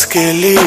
Escalate.